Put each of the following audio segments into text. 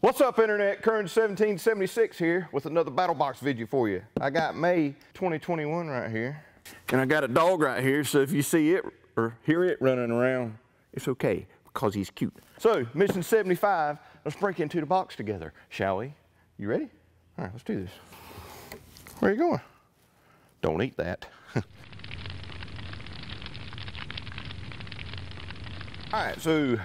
What's up internet, Currin 1776 here with another battle box video for you. I got May 2021 right here. And I got a dog right here, so if you see it or hear it running around, it's okay because he's cute. So, mission 75, let's break into the box together, shall we? You ready? All right, let's do this. Where are you going? Don't eat that. All right, so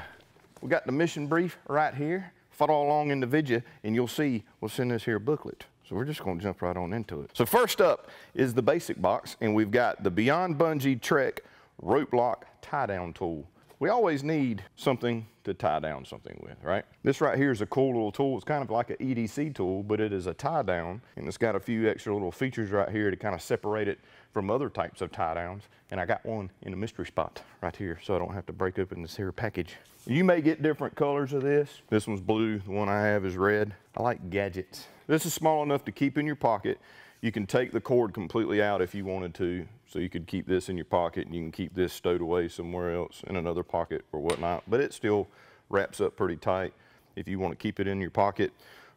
we got the mission brief right here. Follow along in the video and you'll see what's in this here booklet. So we're just gonna jump right on into it. So first up is the basic box and we've got the Beyond Bungee Trek rope lock tie down tool. We always need something to tie down something with, right? This right here is a cool little tool. It's kind of like an EDC tool, but it is a tie down and it's got a few extra little features right here to kind of separate it from other types of tie downs. And I got one in a mystery spot right here so I don't have to break open this here package. You may get different colors of this. This one's blue, the one I have is red. I like gadgets. This is small enough to keep in your pocket. You can take the cord completely out if you wanted to. So you could keep this in your pocket and you can keep this stowed away somewhere else in another pocket or whatnot. But it still wraps up pretty tight if you want to keep it in your pocket.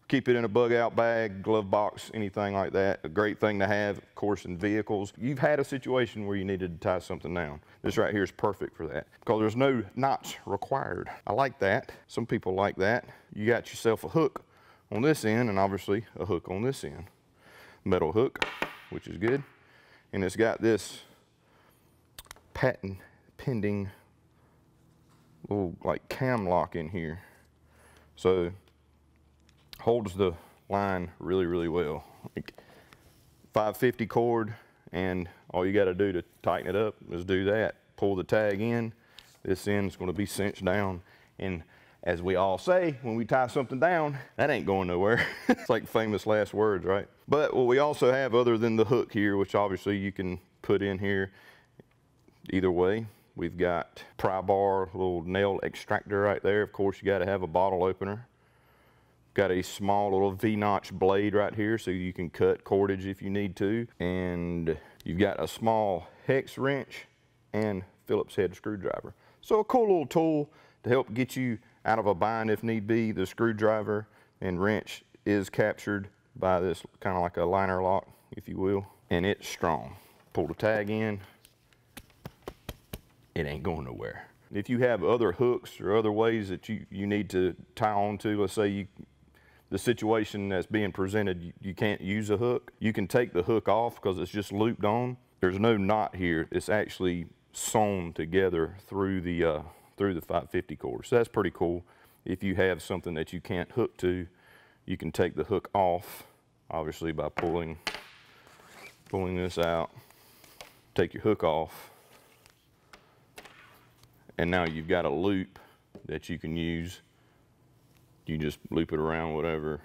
Keep it in a bug out bag, glove box, anything like that. A great thing to have, of course, in vehicles. You've had a situation where you needed to tie something down. This right here is perfect for that because there's no knots required. I like that. Some people like that. You got yourself a hook on this end and obviously a hook on this end. Metal hook, which is good. And it's got this patent pending little like cam lock in here. So holds the line really, really well. Like 550 cord, and all you gotta do to tighten it up is do that. Pull the tag in, this end's gonna be cinched down, and as we all say, when we tie something down, that ain't going nowhere. it's like famous last words, right? But what we also have other than the hook here, which obviously you can put in here either way, we've got pry bar, little nail extractor right there. Of course, you gotta have a bottle opener. Got a small little V-notch blade right here so you can cut cordage if you need to. And you've got a small hex wrench and Phillips head screwdriver. So a cool little tool to help get you out of a bind if need be. The screwdriver and wrench is captured by this kind of like a liner lock, if you will, and it's strong. Pull the tag in, it ain't going nowhere. If you have other hooks or other ways that you, you need to tie on to, let's say you the situation that's being presented, you, can't use a hook. You can take the hook off because it's just looped on. There's no knot here. It's actually sewn together through the, uh, through the 550 cord. So that's pretty cool. If you have something that you can't hook to, you can take the hook off, obviously by pulling, pulling this out. Take your hook off. And now you've got a loop that you can use you just loop it around, whatever,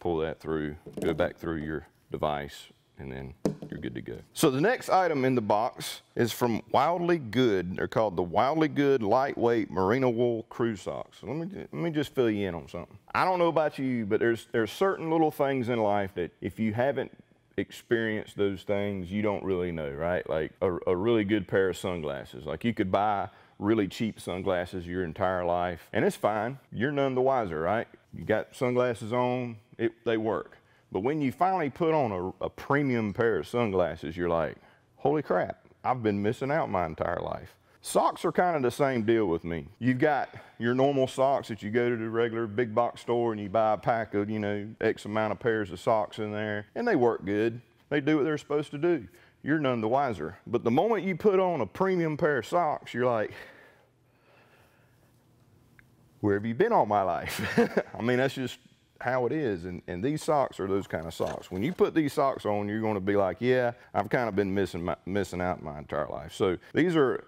pull that through, go back through your device, and then you're good to go. So the next item in the box is from Wildly Good. They're called the Wildly Good Lightweight Merino Wool Crew Socks. So let me, let me just fill you in on something. I don't know about you, but there's, there's certain little things in life that if you haven't experienced those things, you don't really know, right? Like a, a really good pair of sunglasses. Like you could buy really cheap sunglasses your entire life, and it's fine. You're none the wiser, right? You got sunglasses on, it, they work. But when you finally put on a, a premium pair of sunglasses, you're like, holy crap, I've been missing out my entire life. Socks are kind of the same deal with me. You've got your normal socks that you go to the regular big box store and you buy a pack of, you know, X amount of pairs of socks in there, and they work good. They do what they're supposed to do you're none the wiser. But the moment you put on a premium pair of socks, you're like, where have you been all my life? I mean, that's just how it is. And, and these socks are those kind of socks. When you put these socks on, you're going to be like, yeah, I've kind of been missing, my, missing out my entire life. So these are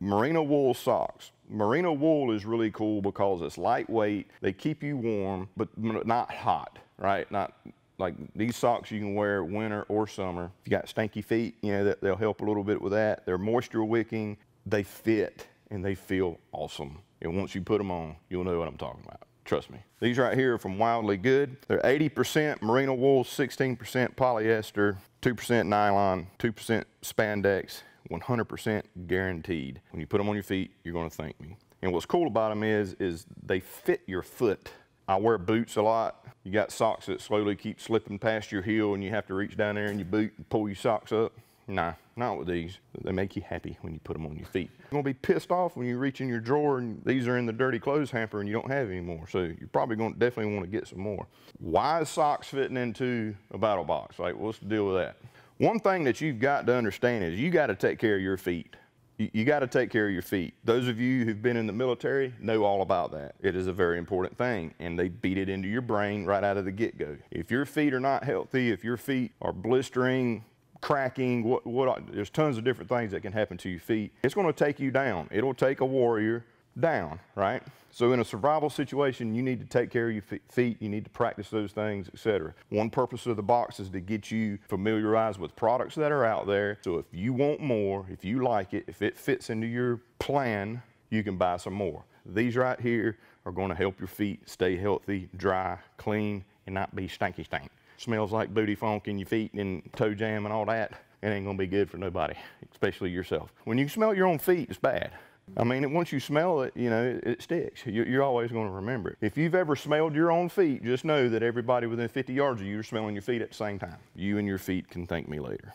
merino wool socks. Merino wool is really cool because it's lightweight. They keep you warm, but not hot, right? Not like these socks you can wear winter or summer. If you got stinky feet, you know, that they'll help a little bit with that. They're moisture wicking. They fit and they feel awesome. And once you put them on, you'll know what I'm talking about. Trust me. These right here are from Wildly Good. They're 80% merino wool, 16% polyester, 2% nylon, 2% spandex, 100% guaranteed. When you put them on your feet, you're gonna thank me. And what's cool about them is, is they fit your foot I wear boots a lot. You got socks that slowly keep slipping past your heel and you have to reach down there in your boot and pull your socks up. Nah, not with these. They make you happy when you put them on your feet. You're gonna be pissed off when you reach in your drawer and these are in the dirty clothes hamper and you don't have any more. So you're probably gonna definitely wanna get some more. Why is socks fitting into a battle box? Like, what's the deal with that? One thing that you've got to understand is you gotta take care of your feet. You, you gotta take care of your feet. Those of you who've been in the military know all about that. It is a very important thing and they beat it into your brain right out of the get-go. If your feet are not healthy, if your feet are blistering, cracking, what, what, there's tons of different things that can happen to your feet. It's going to take you down. It'll take a warrior down, right? So in a survival situation, you need to take care of your feet. You need to practice those things, etc. One purpose of the box is to get you familiarized with products that are out there. So if you want more, if you like it, if it fits into your plan, you can buy some more. These right here are going to help your feet stay healthy, dry, clean, and not be stanky stank smells like booty funk in your feet and toe jam and all that, it ain't gonna be good for nobody, especially yourself. When you smell your own feet, it's bad. I mean, once you smell it, you know, it, it sticks. You, you're always going to remember it. If you've ever smelled your own feet, just know that everybody within 50 yards of you are smelling your feet at the same time. You and your feet can thank me later.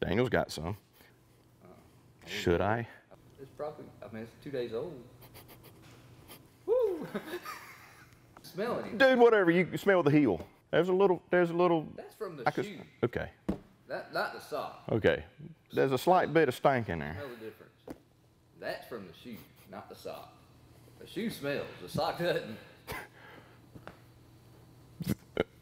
Daniel's got some. Should I? It's probably, I mean, it's two days old. Woo! Smelling it. Dude, whatever. You smell the heel. There's a little, there's a little. That's from the shoe. Okay. That, not the sock. Okay. There's a slight bit of stank in there. Smell the difference. That's from the shoe, not the sock. The shoe smells, the sock doesn't.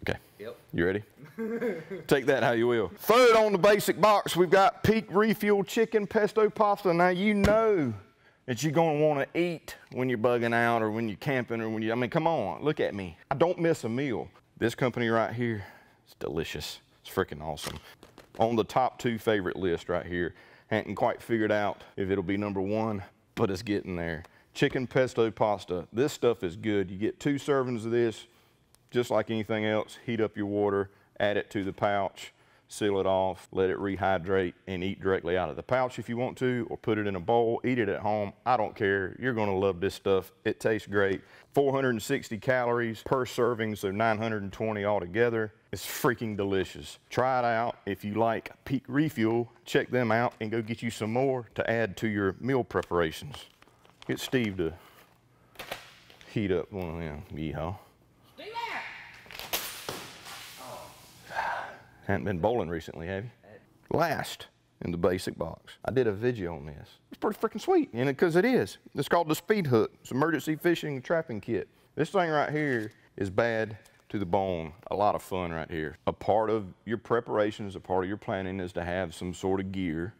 Okay. Yep. You ready? Take that how you will. Third on the basic box, we've got Peak Refuel Chicken Pesto Pasta. Now you know that you're going to want to eat when you're bugging out or when you're camping or when you, I mean, come on, look at me. I don't miss a meal. This company right here is delicious. It's freaking awesome. On the top two favorite list right here. Hadn't quite figured out if it'll be number one, but it's getting there. Chicken pesto pasta. This stuff is good. You get two servings of this, just like anything else. Heat up your water, add it to the pouch, seal it off, let it rehydrate, and eat directly out of the pouch if you want to, or put it in a bowl, eat it at home. I don't care. You're gonna love this stuff. It tastes great. 460 calories per serving, so 920 altogether. It's freaking delicious. Try it out. If you like Peak Refuel, check them out and go get you some more to add to your meal preparations. Get Steve to heat up one of them. Yeehaw. Hadn't been bowling recently, have you? Last in the basic box. I did a video on this. It's pretty freaking sweet, know, because it is. It's called the Speed Hook. It's emergency fishing trapping kit. This thing right here is bad to the bone. A lot of fun right here. A part of your preparations, a part of your planning is to have some sort of gear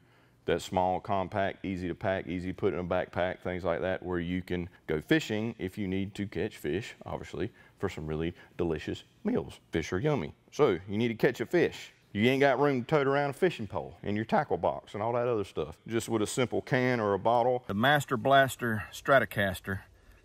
that's small, compact, easy to pack, easy to put in a backpack, things like that, where you can go fishing if you need to catch fish, obviously, for some really delicious meals. Fish are yummy. So you need to catch a fish. You ain't got room to tote around a fishing pole and your tackle box and all that other stuff. Just with a simple can or a bottle. The Master Blaster Stratocaster.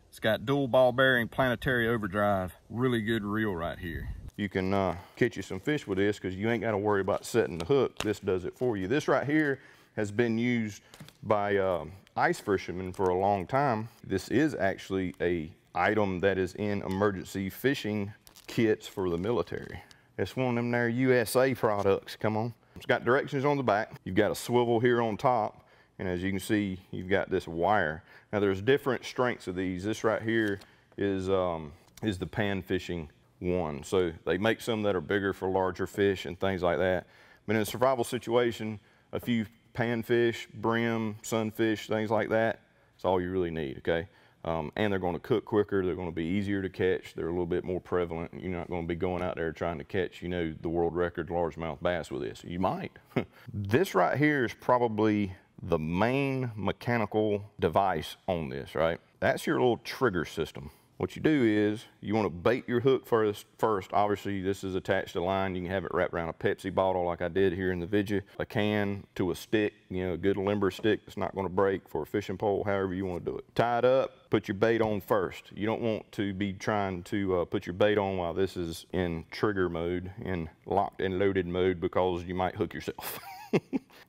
It's got dual ball bearing planetary overdrive. Really good reel right here. You can uh, catch you some fish with this because you ain't got to worry about setting the hook. This does it for you. This right here has been used by uh, ice fishermen for a long time. This is actually a item that is in emergency fishing kits for the military. It's one of them there USA products, come on. It's got directions on the back. You've got a swivel here on top. And as you can see, you've got this wire. Now there's different strengths of these. This right here is, um, is the pan fishing one. So they make some that are bigger for larger fish and things like that. But in a survival situation, a few panfish, brim, sunfish, things like that, that's all you really need, okay? Um, and they're going to cook quicker. They're going to be easier to catch. They're a little bit more prevalent. You're not going to be going out there trying to catch, you know, the world record largemouth bass with this. You might. this right here is probably the main mechanical device on this, right? That's your little trigger system. What you do is you want to bait your hook first. First, obviously, this is attached to line. You can have it wrapped around a Pepsi bottle like I did here in the video, a can to a stick, you know, a good limber stick that's not going to break for a fishing pole, however you want to do it. Tie it up, put your bait on first. You don't want to be trying to uh, put your bait on while this is in trigger mode, in locked and loaded mode, because you might hook yourself.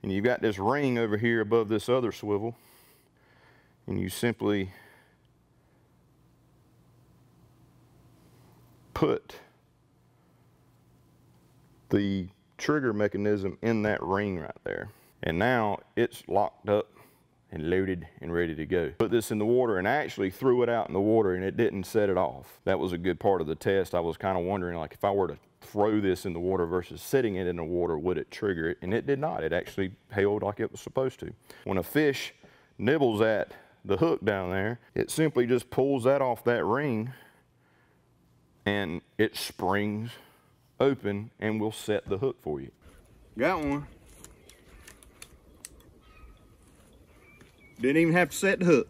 and you've got this ring over here above this other swivel, and you simply put the trigger mechanism in that ring right there. And now it's locked up and loaded and ready to go. Put this in the water and actually threw it out in the water and it didn't set it off. That was a good part of the test. I was kind of wondering like if I were to throw this in the water versus sitting it in the water, would it trigger it? And it did not. It actually held like it was supposed to. When a fish nibbles at the hook down there, it simply just pulls that off that ring and it springs open and will set the hook for you. Got one. Didn't even have to set the hook.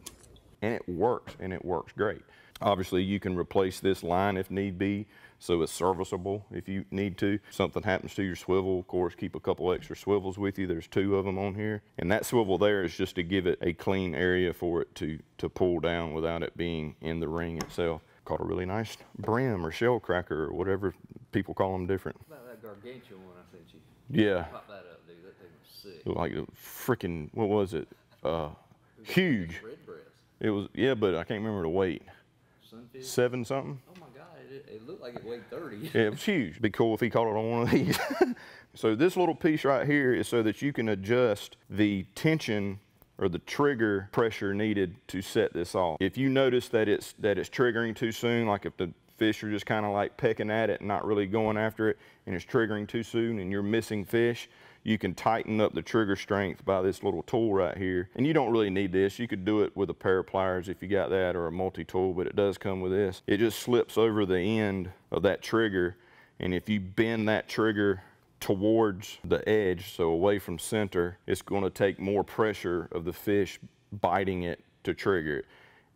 And it works, and it works great. Obviously, you can replace this line if need be, so it's serviceable if you need to. Something happens to your swivel, of course, keep a couple extra swivels with you. There's two of them on here. And that swivel there is just to give it a clean area for it to, to pull down without it being in the ring itself. Caught a really nice brim or shell cracker or whatever people call them different. About that gargantuan one I sent you. Yeah, Pop that up, dude. That thing was sick. like a freaking, what was it? Uh, huge. Red breast. It was, yeah, but I can't remember the weight. Sunfish. Seven something? Oh my God, it, it looked like it weighed 30. Yeah, it was huge. Be cool if he caught it on one of these. so this little piece right here is so that you can adjust the tension or the trigger pressure needed to set this off. If you notice that it's that it's triggering too soon, like if the fish are just kind of like pecking at it and not really going after it and it's triggering too soon and you're missing fish, you can tighten up the trigger strength by this little tool right here. And you don't really need this. You could do it with a pair of pliers if you got that or a multi-tool, but it does come with this. It just slips over the end of that trigger. And if you bend that trigger towards the edge, so away from center, it's going to take more pressure of the fish biting it to trigger it.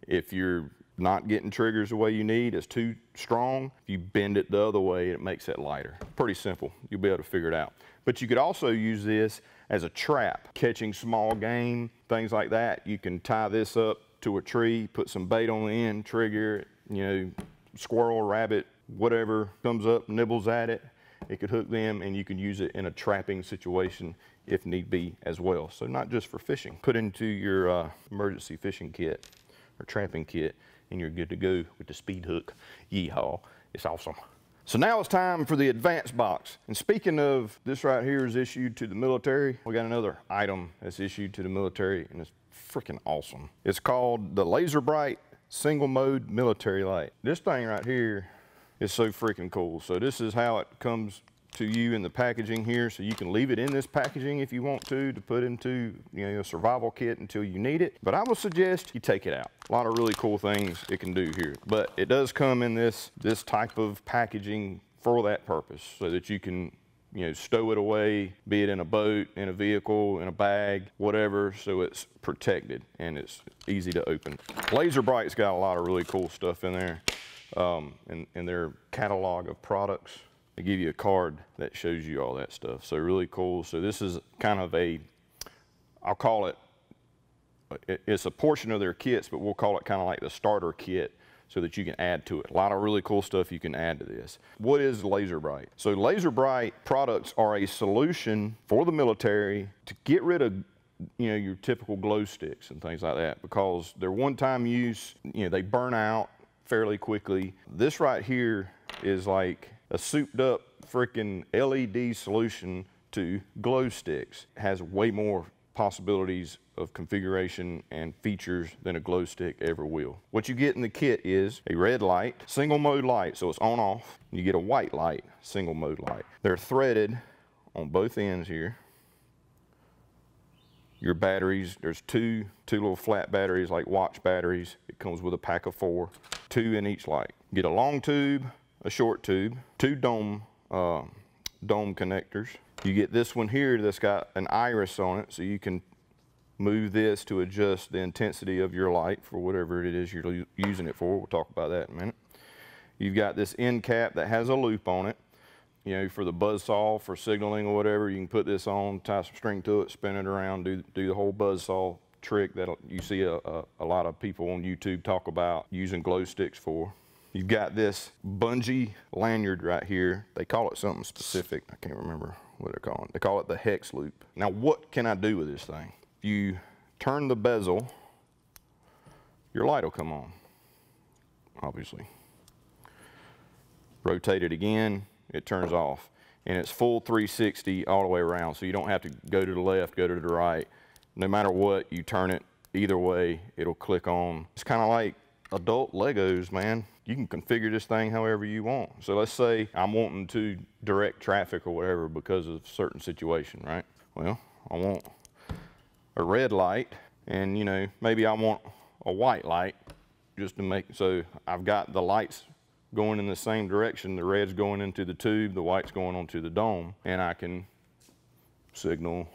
If you're not getting triggers the way you need, it's too strong, if you bend it the other way, it makes it lighter. Pretty simple. You'll be able to figure it out. But you could also use this as a trap, catching small game, things like that. You can tie this up to a tree, put some bait on the end, trigger you know, squirrel, rabbit, whatever comes up, nibbles at it, it could hook them and you can use it in a trapping situation if need be as well. So not just for fishing. Put into your uh, emergency fishing kit or trapping kit and you're good to go with the speed hook. Yeehaw, it's awesome. So now it's time for the advanced box. And speaking of, this right here is issued to the military. We got another item that's issued to the military and it's freaking awesome. It's called the LaserBrite Single Mode Military Light. This thing right here is so freaking cool. So this is how it comes to you in the packaging here. So you can leave it in this packaging if you want to, to put into you know, a survival kit until you need it. But I would suggest you take it out. A lot of really cool things it can do here. But it does come in this, this type of packaging for that purpose so that you can you know, stow it away, be it in a boat, in a vehicle, in a bag, whatever, so it's protected and it's easy to open. LaserBrite's got a lot of really cool stuff in there um, in, in their catalog of products. They give you a card that shows you all that stuff. So really cool. So this is kind of a, I'll call it, it- it's a portion of their kits, but we'll call it kind of like the starter kit so that you can add to it. A lot of really cool stuff you can add to this. What is LaserBrite? So LaserBrite products are a solution for the military to get rid of you know your typical glow sticks and things like that because they're one-time use, you know, they burn out fairly quickly. This right here is like a souped up freaking LED solution to glow sticks. It has way more possibilities of configuration and features than a glow stick ever will. What you get in the kit is a red light, single mode light, so it's on off. You get a white light, single mode light. They're threaded on both ends here. Your batteries, there's two, two little flat batteries like watch batteries. It comes with a pack of four, two in each light. Get a long tube, a short tube, two dome, uh, dome connectors. You get this one here that's got an iris on it so you can move this to adjust the intensity of your light for whatever it is you're using it for. We'll talk about that in a minute. You've got this end cap that has a loop on it. You know, for the buzz saw, for signaling or whatever, you can put this on, tie some string to it, spin it around, do, do the whole buzz saw trick that you see a, a, a lot of people on YouTube talk about using glow sticks for. You've got this bungee lanyard right here. They call it something specific. I can't remember what they're calling. They call it the hex loop. Now, what can I do with this thing? You turn the bezel, your light will come on, obviously. Rotate it again, it turns off. And it's full 360 all the way around, so you don't have to go to the left, go to the right. No matter what, you turn it either way, it'll click on. It's kind of like adult Legos, man. You can configure this thing however you want. So let's say I'm wanting to direct traffic or whatever because of a certain situation, right? Well, I want a red light and you know, maybe I want a white light just to make, so I've got the lights going in the same direction. The red's going into the tube, the white's going onto the dome, and I can signal,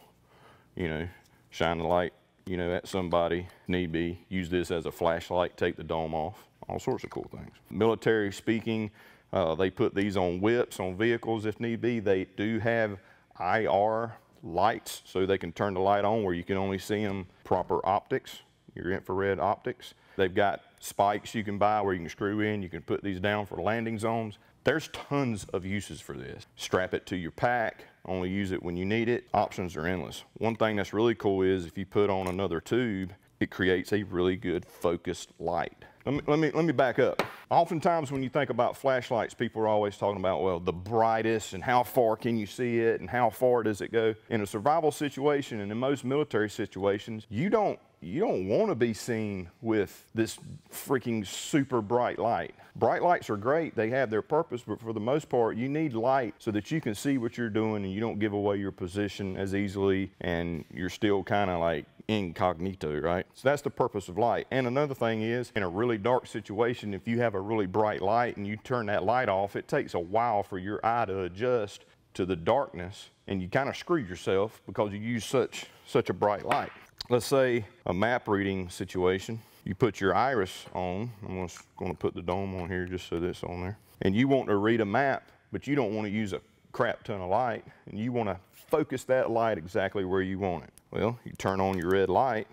you know, shine the light, you know, at somebody, need be, use this as a flashlight, take the dome off, all sorts of cool things. Military speaking, uh, they put these on whips, on vehicles if need be. They do have IR lights so they can turn the light on where you can only see them proper optics, your infrared optics. They've got spikes you can buy where you can screw in, you can put these down for landing zones. There's tons of uses for this. Strap it to your pack, only use it when you need it. Options are endless. One thing that's really cool is if you put on another tube, it creates a really good focused light. Let me, let me, let me back up. Oftentimes when you think about flashlights, people are always talking about, well, the brightest and how far can you see it and how far does it go. In a survival situation and in most military situations, you don't you don't want to be seen with this freaking super bright light. Bright lights are great, they have their purpose, but for the most part, you need light so that you can see what you're doing and you don't give away your position as easily and you're still kind of like incognito, right? So that's the purpose of light. And another thing is, in a really dark situation, if you have a really bright light and you turn that light off, it takes a while for your eye to adjust to the darkness and you kind of screw yourself because you use such, such a bright light. Let's say a map reading situation. You put your iris on. I'm just going to put the dome on here just so this on there. And you want to read a map, but you don't want to use a crap ton of light, and you want to focus that light exactly where you want it. Well, you turn on your red light,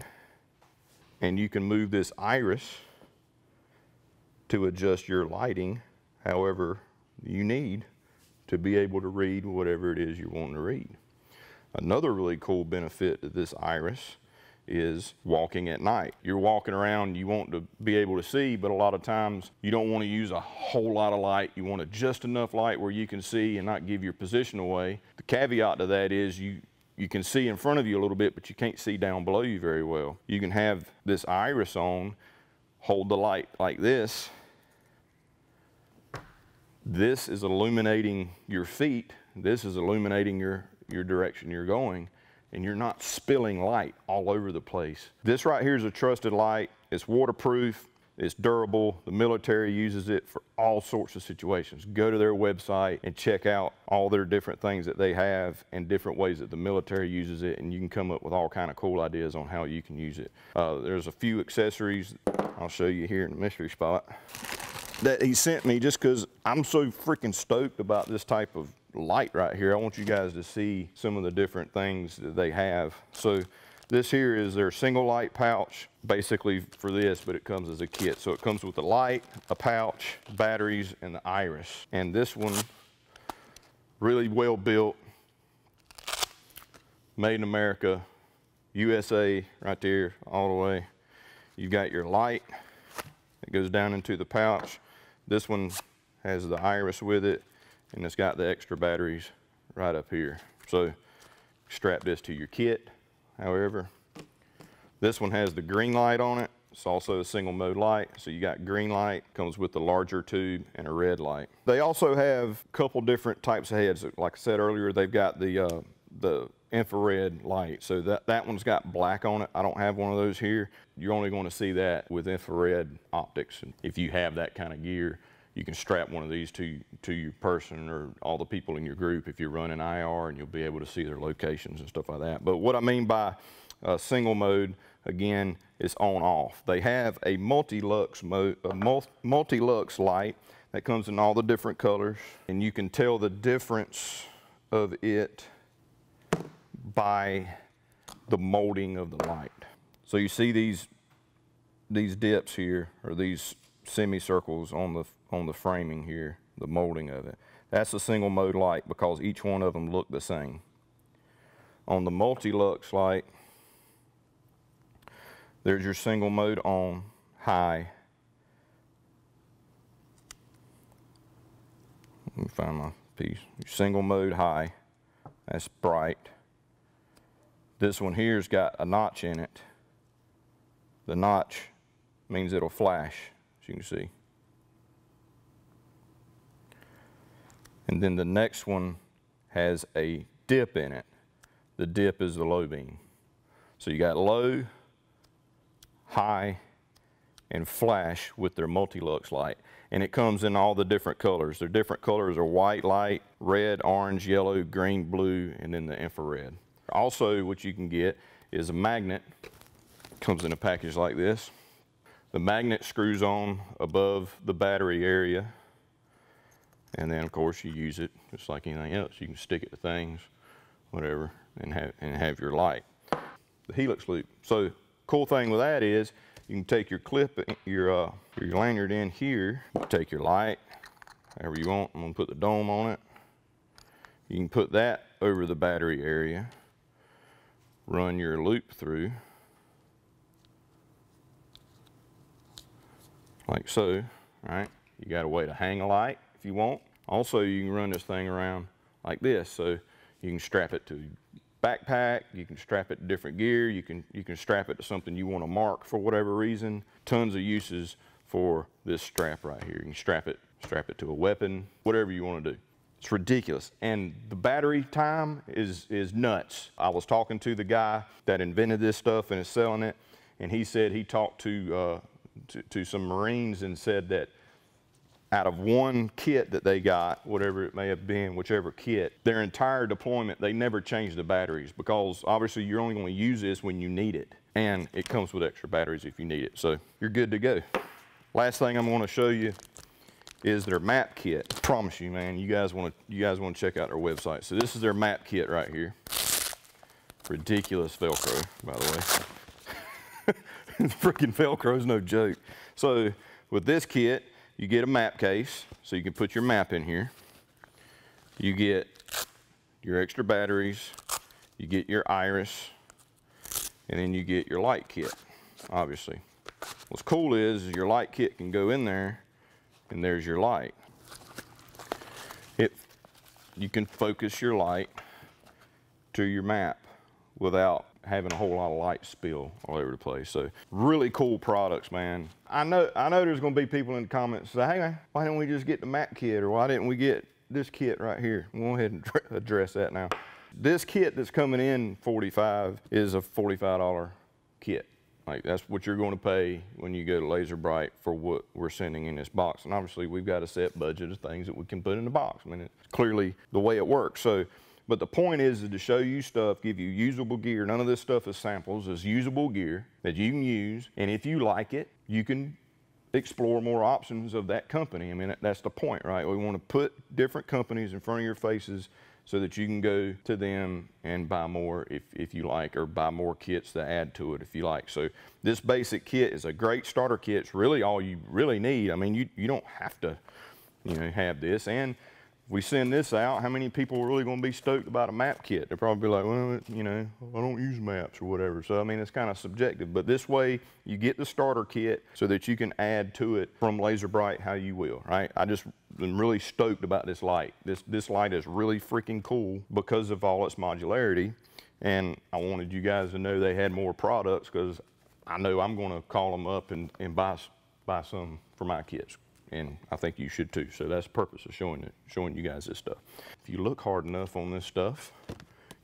and you can move this iris to adjust your lighting however you need to be able to read whatever it is you're wanting to read. Another really cool benefit of this iris is walking at night. You're walking around, you want to be able to see, but a lot of times you don't want to use a whole lot of light. You want to just enough light where you can see and not give your position away. The caveat to that is you you can see in front of you a little bit, but you can't see down below you very well. You can have this iris on, hold the light like this. This is illuminating your feet. This is illuminating your, your direction you're going and you're not spilling light all over the place. This right here is a trusted light. It's waterproof. It's durable. The military uses it for all sorts of situations. Go to their website and check out all their different things that they have and different ways that the military uses it, and you can come up with all kind of cool ideas on how you can use it. Uh, there's a few accessories I'll show you here in the mystery spot that he sent me just because I'm so freaking stoked about this type of light right here. I want you guys to see some of the different things that they have. So this here is their single light pouch, basically for this, but it comes as a kit. So it comes with the light, a pouch, batteries, and the iris. And this one, really well built, made in America, USA right there all the way. You've got your light that goes down into the pouch. This one has the iris with it and it's got the extra batteries right up here. So strap this to your kit, however. This one has the green light on it. It's also a single mode light. So you got green light, comes with the larger tube and a red light. They also have a couple different types of heads. Like I said earlier, they've got the, uh, the infrared light. So that, that one's got black on it. I don't have one of those here. You're only going to see that with infrared optics if you have that kind of gear you can strap one of these to, to your person or all the people in your group if you're running IR and you'll be able to see their locations and stuff like that. But what I mean by uh, single mode, again, is on off. They have a multi-lux mode, a multi-lux light that comes in all the different colors and you can tell the difference of it by the molding of the light. So you see these these dips here or these semicircles on the on the framing here, the molding of it. That's a single mode light because each one of them look the same. On the multi-lux light, there's your single mode on high. Let me find my piece. Single mode high, that's bright. This one here's got a notch in it. The notch means it'll flash, as you can see. And then the next one has a dip in it. The dip is the low beam. So you got low, high, and flash with their multi-lux light. And it comes in all the different colors. Their different colors are white light, red, orange, yellow, green, blue, and then the infrared. Also, what you can get is a magnet. Comes in a package like this. The magnet screws on above the battery area. And then, of course, you use it just like anything else. You can stick it to things, whatever, and have, and have your light. The helix loop. So, cool thing with that is you can take your clip, your, uh, your lanyard in here, take your light, however you want. I'm gonna put the dome on it. You can put that over the battery area, run your loop through, like so, right? You got a way to hang a light if you want. Also, you can run this thing around like this, so you can strap it to backpack, you can strap it to different gear, you can, you can strap it to something you want to mark for whatever reason. Tons of uses for this strap right here. You can strap it, strap it to a weapon, whatever you want to do. It's ridiculous. And the battery time is, is nuts. I was talking to the guy that invented this stuff and is selling it, and he said he talked to, uh, to, to some Marines and said that out of one kit that they got, whatever it may have been, whichever kit, their entire deployment, they never changed the batteries because obviously you're only going to use this when you need it. And it comes with extra batteries if you need it. So you're good to go. Last thing I'm going to show you is their map kit. I promise you, man, you guys want to you guys want to check out their website. So this is their map kit right here. Ridiculous Velcro, by the way. Freaking Velcro is no joke. So with this kit, you get a map case, so you can put your map in here. You get your extra batteries, you get your iris, and then you get your light kit, obviously. What's cool is, is your light kit can go in there, and there's your light. It, you can focus your light to your map without having a whole lot of light spill all over the place. So really cool products, man. I know I know there's gonna be people in the comments say, hey man, why didn't we just get the map kit or why didn't we get this kit right here? We'll go ahead and address that now. This kit that's coming in 45 is a $45 kit. Like that's what you're going to pay when you go to LaserBrite for what we're sending in this box. And obviously we've got a set budget of things that we can put in the box. I mean, it's clearly the way it works. So but the point is, is to show you stuff, give you usable gear. None of this stuff is samples. It's usable gear that you can use. And if you like it, you can explore more options of that company. I mean, that's the point, right? We want to put different companies in front of your faces so that you can go to them and buy more if, if you like, or buy more kits to add to it if you like. So this basic kit is a great starter kit. It's really all you really need. I mean, you, you don't have to, you know, have this. And we send this out, how many people are really going to be stoked about a map kit? They're probably be like, well, you know, I don't use maps or whatever. So, I mean, it's kind of subjective. But this way, you get the starter kit so that you can add to it from LaserBrite how you will, right? I just am really stoked about this light. This, this light is really freaking cool because of all its modularity. And I wanted you guys to know they had more products because I know I'm going to call them up and, and buy, buy some for my kids and I think you should too. So that's the purpose of showing it, showing you guys this stuff. If you look hard enough on this stuff,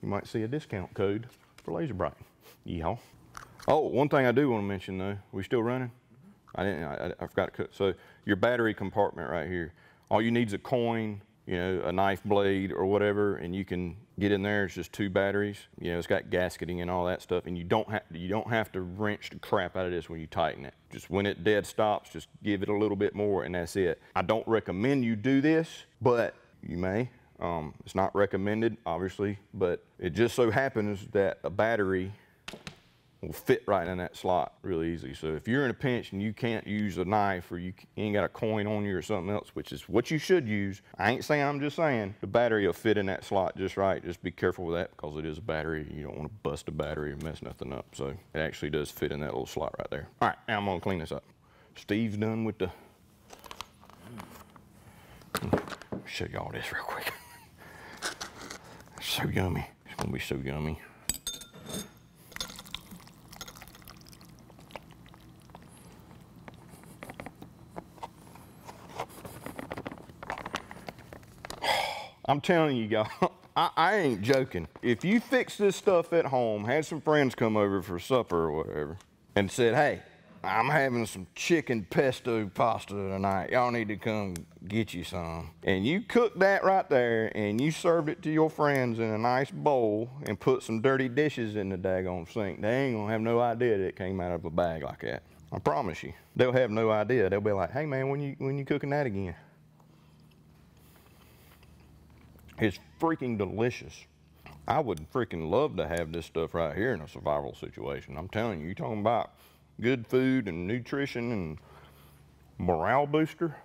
you might see a discount code for LaserBrite. Yeehaw. Oh, one thing I do want to mention though, we still running? I didn't, I, I forgot to cut. So your battery compartment right here, all you need is a coin, you know, a knife blade or whatever, and you can get in there. It's just two batteries. You know, it's got gasketing and all that stuff, and you don't have you don't have to wrench the crap out of this when you tighten it. Just when it dead stops, just give it a little bit more, and that's it. I don't recommend you do this, but you may. Um, it's not recommended, obviously, but it just so happens that a battery will fit right in that slot really easy. So if you're in a pinch and you can't use a knife or you ain't got a coin on you or something else, which is what you should use, I ain't saying, I'm just saying, the battery will fit in that slot just right. Just be careful with that because it is a battery. You don't want to bust a battery or mess nothing up. So it actually does fit in that little slot right there. All right, now I'm gonna clean this up. Steve's done with the show y'all this real quick. so yummy. It's gonna be so yummy. I'm telling you, y'all, I, I, ain't joking. If you fix this stuff at home, had some friends come over for supper or whatever, and said, hey, I'm having some chicken pesto pasta tonight. Y'all need to come get you some. And you cook that right there and you served it to your friends in a nice bowl and put some dirty dishes in the daggone sink. They ain't gonna have no idea that it came out of a bag like that. I promise you. They'll have no idea. They'll be like, hey man, when you when you cooking that again? It's freaking delicious. I would freaking love to have this stuff right here in a survival situation. I'm telling you, you talking about good food and nutrition and morale booster.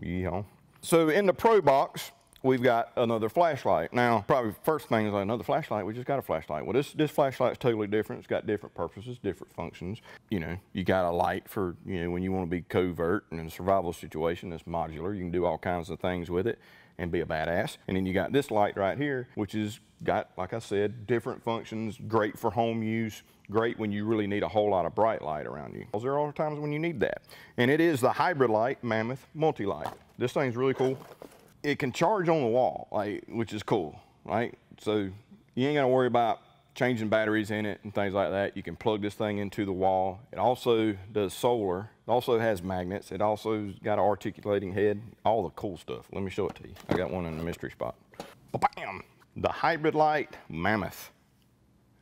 Know. So in the Pro box, we've got another flashlight. Now, probably first thing is another flashlight. We just got a flashlight. Well, this this flashlight's totally different. It's got different purposes, different functions. You know, you got a light for you know when you want to be covert and in a survival situation. That's modular. You can do all kinds of things with it and be a badass. And then you got this light right here, which is got, like I said, different functions, great for home use, great when you really need a whole lot of bright light around you. There are times when you need that. And it is the Hybrid Light Mammoth Multi-Light. This thing's really cool. It can charge on the wall, like, which is cool, right? So you ain't gotta worry about changing batteries in it and things like that. You can plug this thing into the wall. It also does solar. It also has magnets. It also got an articulating head, all the cool stuff. Let me show it to you. I got one in the mystery spot. Bam! The Hybrid Light Mammoth.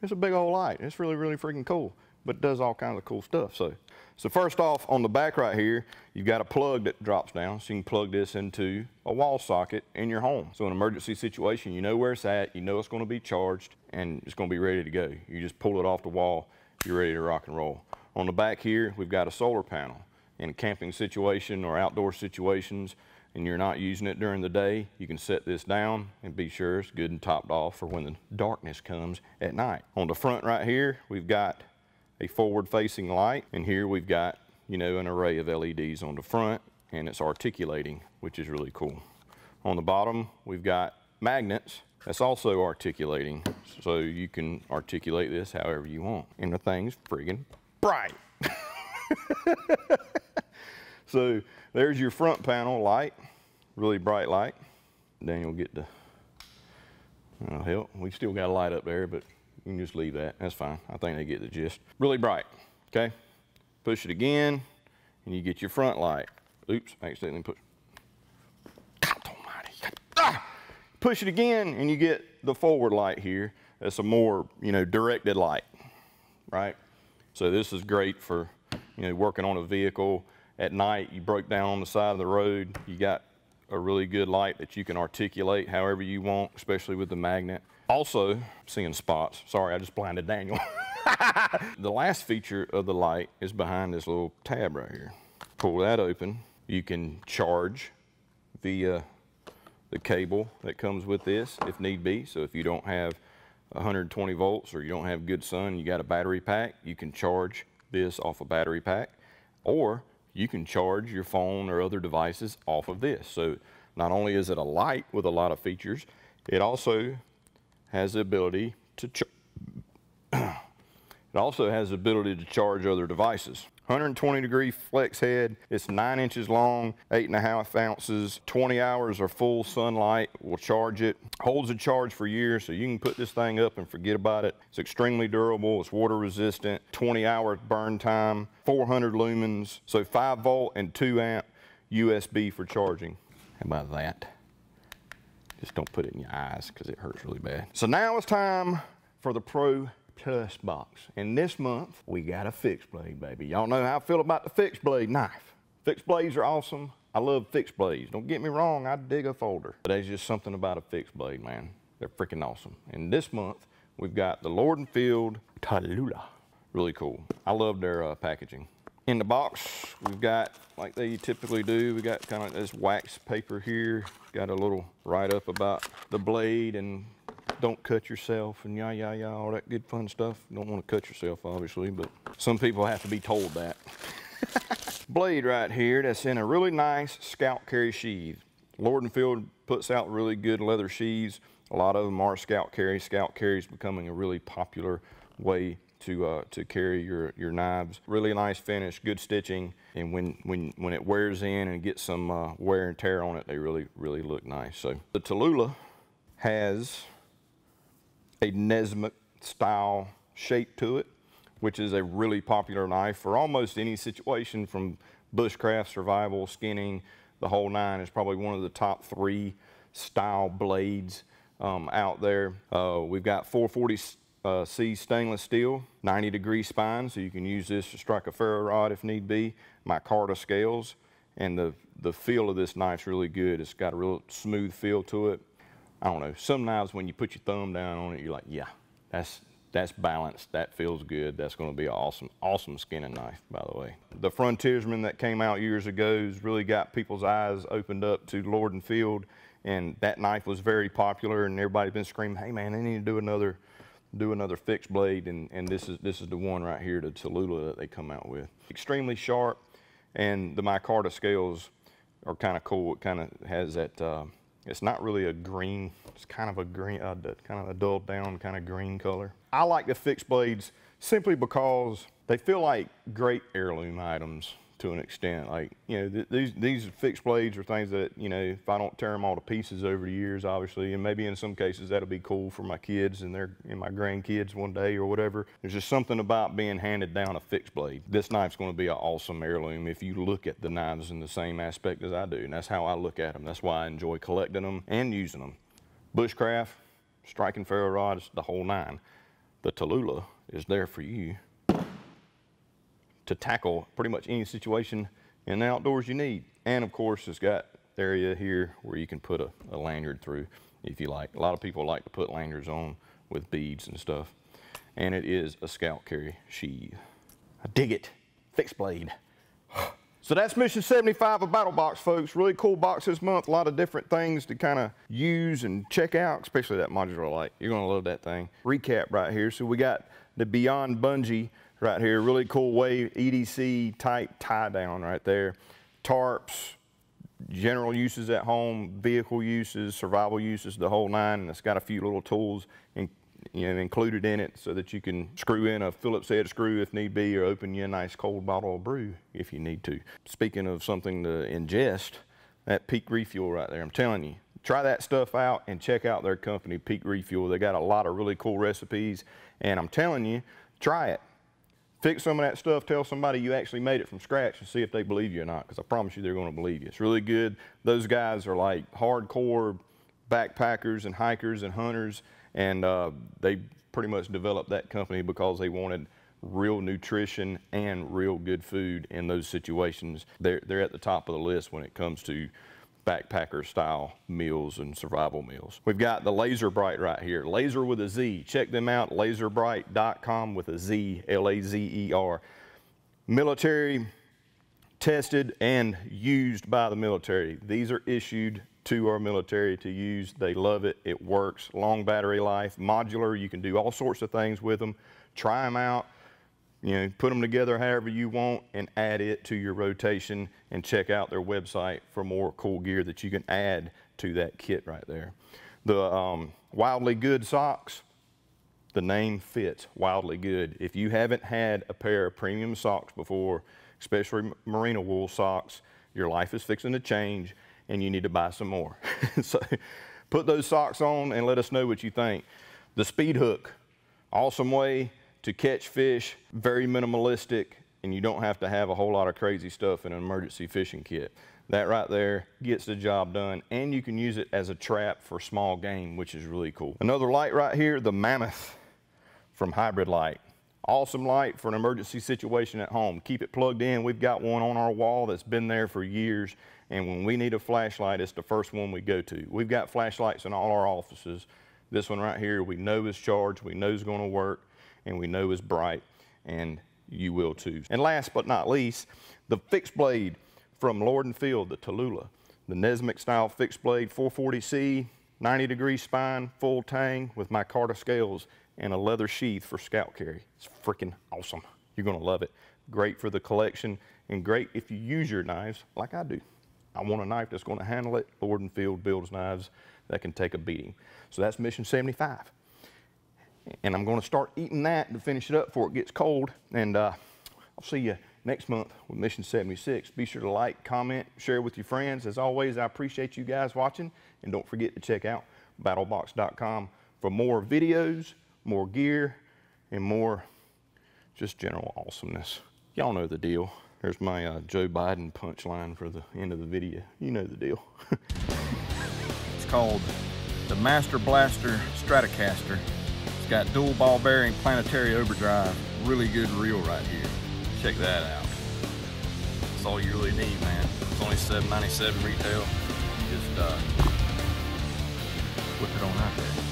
It's a big old light. It's really, really freaking cool, but it does all kinds of cool stuff. So, so first off, on the back right here, you've got a plug that drops down, so you can plug this into a wall socket in your home. So in an emergency situation, you know where it's at, you know it's gonna be charged, and it's gonna be ready to go. You just pull it off the wall, you're ready to rock and roll. On the back here, we've got a solar panel. In a camping situation or outdoor situations, and you're not using it during the day, you can set this down and be sure it's good and topped off for when the darkness comes at night. On the front right here, we've got a forward facing light and here we've got, you know, an array of LEDs on the front and it's articulating, which is really cool. On the bottom, we've got magnets that's also articulating. So you can articulate this however you want. And the thing's friggin' bright. so there's your front panel light, really bright light. Daniel, get the, oh, that'll help. We've still got a light up there, but you can just leave that. That's fine. I think they get the gist. Really bright, okay? Push it again, and you get your front light. Oops, I accidentally almighty. Ah! Push it again, and you get the forward light here. That's a more, you know, directed light, right? So this is great for, you know, working on a vehicle, at night, you broke down on the side of the road, you got a really good light that you can articulate however you want, especially with the magnet. Also, seeing spots. Sorry, I just blinded Daniel. the last feature of the light is behind this little tab right here. Pull that open. You can charge via the cable that comes with this if need be. So if you don't have 120 volts or you don't have good sun, you got a battery pack, you can charge this off a battery pack. Or you can charge your phone or other devices off of this. So not only is it a light with a lot of features, it also has the ability to it also has the ability to charge other devices. 120 degree flex head. It's nine inches long, eight and a half ounces, 20 hours of full sunlight will charge it. Holds a charge for years, so you can put this thing up and forget about it. It's extremely durable, it's water resistant, 20 hour burn time, 400 lumens, so 5 volt and 2 amp USB for charging. How about that? Just don't put it in your eyes because it hurts really bad. So now it's time for the Pro Plus box. And this month, we got a fixed blade, baby. Y'all know how I feel about the fixed blade knife. Fixed blades are awesome. I love fixed blades. Don't get me wrong, I dig a folder. But there's just something about a fixed blade, man. They're freaking awesome. And this month, we've got the Lord & Field Tallulah. Really cool. I love their uh, packaging. In the box, we've got, like they typically do, we got kind of this wax paper here. Got a little write-up about the blade and don't cut yourself and yah, yah, yah, all that good fun stuff. Don't want to cut yourself, obviously, but some people have to be told that. Blade right here that's in a really nice scout carry sheath. Lord Field puts out really good leather sheaths. A lot of them are scout carry. Scout carry is becoming a really popular way to uh, to carry your your knives. Really nice finish, good stitching, and when when when it wears in and gets some uh, wear and tear on it, they really really look nice. So the Tallulah has a Nessmuk style shape to it, which is a really popular knife for almost any situation from bushcraft, survival, skinning, the whole nine. is probably one of the top three style blades um, out there. Uh, we've got 440 uh, C stainless steel, 90 degree spine, so you can use this to strike a ferro rod if need be. Micarta scales, and the, the feel of this knife's really good. It's got a real smooth feel to it. I don't know, some knives when you put your thumb down on it, you're like, yeah, that's, that's balanced, that feels good, that's gonna be an awesome, awesome skinning knife, by the way. The Frontiersman that came out years ago has really got people's eyes opened up to Lord and Field, and that knife was very popular, and everybody's been screaming, hey man, they need to do another do another fixed blade, and, and this is this is the one right here, the Tallulah that they come out with. Extremely sharp, and the micarta scales are kind of cool. It kind of has that. Uh, it's not really a green. It's kind of a green, uh, kind of a dulled down kind of green color. I like the fixed blades simply because they feel like great heirloom items to an extent. Like, you know, th these, these fixed blades are things that, you know, if I don't tear them all to pieces over the years, obviously, and maybe in some cases that'll be cool for my kids and their and my grandkids one day or whatever. There's just something about being handed down a fixed blade. This knife's going to be an awesome heirloom if you look at the knives in the same aspect as I do, and that's how I look at them. That's why I enjoy collecting them and using them. Bushcraft, striking ferro rods, the whole nine. The Tallulah is there for you to tackle pretty much any situation in the outdoors you need. And of course, it's got area here where you can put a, a lanyard through if you like. A lot of people like to put lanyards on with beads and stuff. And it is a scout carry sheath. I dig it. Fixed blade. So that's Mission 75 of BattlBox, folks. Really cool box this month. A lot of different things to kind of use and check out, especially that modular light. You're going to love that thing. Recap right here. So we got the Beyond Bungee right here. Really cool wave EDC type tie down right there. Tarps, general uses at home, vehicle uses, survival uses, the whole nine. And it's got a few little tools in, you know, included in it so that you can screw in a Phillips head screw if need be or open you a nice cold bottle of brew if you need to. Speaking of something to ingest, that Peak Refuel right there, I'm telling you, try that stuff out and check out their company, Peak Refuel. They got a lot of really cool recipes and I'm telling you, try it fix some of that stuff, tell somebody you actually made it from scratch and see if they believe you or not, because I promise you they're going to believe you. It's really good. Those guys are like hardcore backpackers and hikers and hunters, and uh, they pretty much developed that company because they wanted real nutrition and real good food in those situations. They're, they're at the top of the list when it comes to backpacker style meals and survival meals. We've got the LazerBrite right here, laser with a Z. Check them out, lazerbrite.com with a Z, L-A-Z-E-R. Military tested and used by the military. These are issued to our military to use. They love it. It works. Long battery life, modular. You can do all sorts of things with them. Try them out you know, put them together however you want and add it to your rotation and check out their website for more cool gear that you can add to that kit right there. The um, Wildly Good socks, the name fits, Wildly Good. If you haven't had a pair of premium socks before, especially merino wool socks, your life is fixing to change and you need to buy some more. so put those socks on and let us know what you think. The speed hook, awesome way to catch fish, very minimalistic, and you don't have to have a whole lot of crazy stuff in an emergency fishing kit. That right there gets the job done, and you can use it as a trap for small game, which is really cool. Another light right here, the Mammoth from Hybrid Light. Awesome light for an emergency situation at home. Keep it plugged in. We've got one on our wall that's been there for years, and when we need a flashlight, it's the first one we go to. We've got flashlights in all our offices. This one right here, we know is charged, we know is gonna work and we know is bright, and you will too. And last but not least, the fixed blade from Lord and Field, the Tallulah, the Nessmuk style fixed blade, 440C, 90 degree spine, full tang with micarta scales and a leather sheath for scout carry. It's freaking awesome. You're gonna love it. Great for the collection and great if you use your knives like I do. I want a knife that's going to handle it. Lord and Field builds knives that can take a beating. So that's mission 75. And I'm going to start eating that to finish it up before it gets cold. And uh, I'll see you next month with mission 76. Be sure to like, comment, share with your friends. As always, I appreciate you guys watching. And don't forget to check out battlbox.com for more videos, more gear, and more just general awesomeness. Y'all know the deal. There's my uh, Joe Biden punchline for the end of the video. You know the deal. it's called the Master Blaster Stratocaster. Got dual ball bearing planetary overdrive. Really good reel right here. Check that out. That's all you really need, man. It's only $7.97 retail. Just uh, whip it on out there.